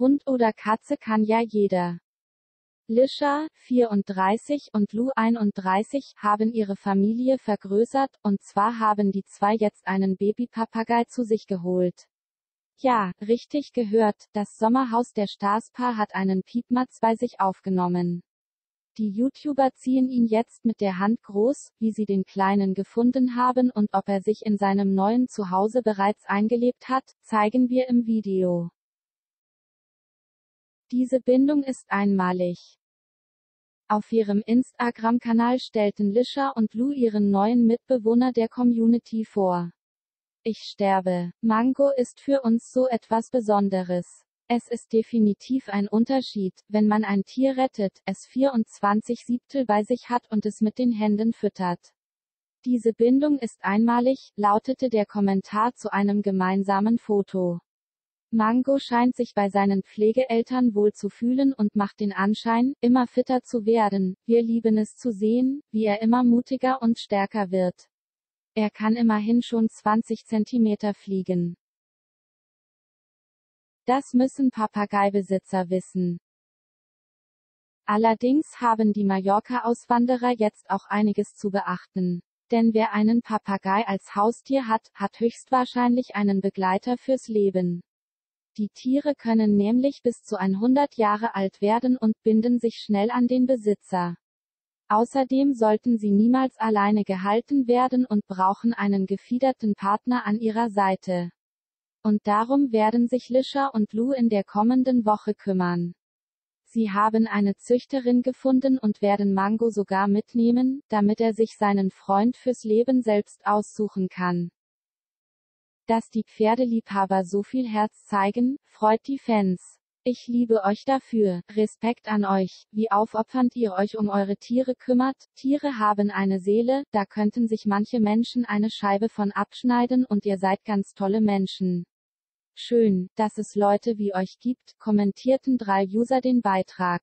Hund oder Katze kann ja jeder. Lisha, 34 und Lou 31 haben ihre Familie vergrößert, und zwar haben die zwei jetzt einen Babypapagei zu sich geholt. Ja, richtig gehört, das Sommerhaus der Starspaar hat einen Piepmatz bei sich aufgenommen. Die YouTuber ziehen ihn jetzt mit der Hand groß, wie sie den Kleinen gefunden haben und ob er sich in seinem neuen Zuhause bereits eingelebt hat, zeigen wir im Video. Diese Bindung ist einmalig. Auf ihrem Instagram-Kanal stellten Lisha und Lou ihren neuen Mitbewohner der Community vor. Ich sterbe. Mango ist für uns so etwas Besonderes. Es ist definitiv ein Unterschied, wenn man ein Tier rettet, es 24 Siebtel bei sich hat und es mit den Händen füttert. Diese Bindung ist einmalig, lautete der Kommentar zu einem gemeinsamen Foto. Mango scheint sich bei seinen Pflegeeltern wohl zu fühlen und macht den Anschein, immer fitter zu werden. Wir lieben es zu sehen, wie er immer mutiger und stärker wird. Er kann immerhin schon 20 Zentimeter fliegen. Das müssen Papageibesitzer wissen. Allerdings haben die Mallorca-Auswanderer jetzt auch einiges zu beachten. Denn wer einen Papagei als Haustier hat, hat höchstwahrscheinlich einen Begleiter fürs Leben. Die Tiere können nämlich bis zu 100 Jahre alt werden und binden sich schnell an den Besitzer. Außerdem sollten sie niemals alleine gehalten werden und brauchen einen gefiederten Partner an ihrer Seite. Und darum werden sich Lisha und Lou in der kommenden Woche kümmern. Sie haben eine Züchterin gefunden und werden Mango sogar mitnehmen, damit er sich seinen Freund fürs Leben selbst aussuchen kann. Dass die Pferdeliebhaber so viel Herz zeigen, freut die Fans. Ich liebe euch dafür. Respekt an euch, wie aufopfernd ihr euch um eure Tiere kümmert. Tiere haben eine Seele, da könnten sich manche Menschen eine Scheibe von abschneiden und ihr seid ganz tolle Menschen. Schön, dass es Leute wie euch gibt, kommentierten drei User den Beitrag.